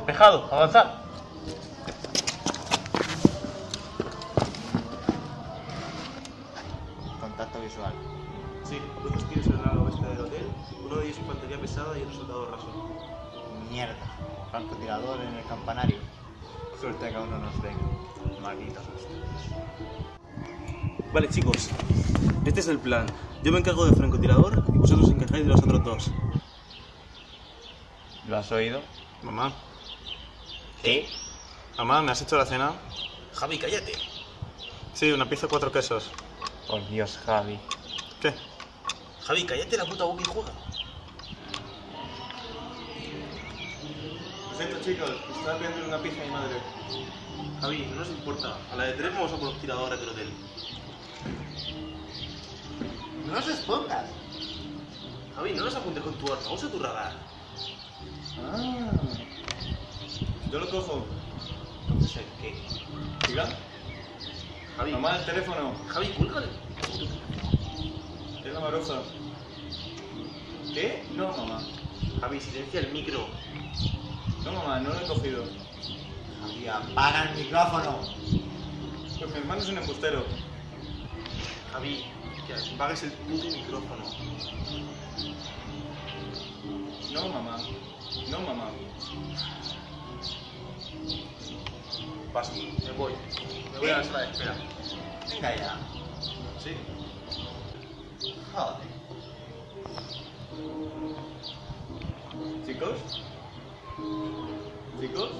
Despejado, avanzad. Contacto visual. Sí, dos tíos en el lado oeste del hotel, uno de ellos infantería pesada y otro soldado raso. Mierda. Francotirador en el campanario. Suerte que aún no nos ven. Malditos ustedes. Vale, chicos, este es el plan. Yo me encargo del francotirador y vosotros os encargáis de los otros dos. ¿Lo has oído? Mamá, Sí. mamá, ¿me has hecho la cena? Javi, cállate. Sí, una pizza cuatro quesos. Por Dios, Javi. ¿Qué? Javi, cállate la puta boca y juega. Lo siento, chicos, estaba pidiendo una pizza a mi madre. Javi, no nos importa. A la de tres vamos a por los tiradores del hotel. No os expongas. Javi, no nos apuntes con tu arma, usa tu radar. Ah. Yo lo cojo. Entonces, ¿el qué? ¿Diga? Javi, Mamá, el teléfono. Javi, cuélgale. Es la maruja. ¿Qué? No, mamá. Javi, silencia el micro. No, mamá, no lo he cogido. Javi, apaga el micrófono. Pues mi hermano es un embustero. Javi, que apagues el puto micrófono. No, mamá. No, mamá. Paso, me voy. Me voy a la sala de espera. Venga ya. Sí. Joder. ¿Chicos? ¿Chicos?